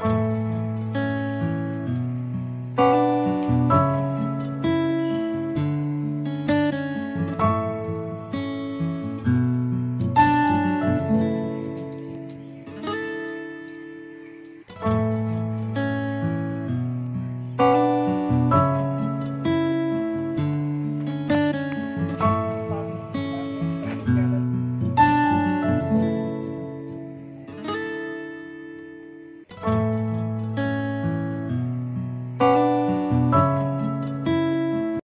Bye.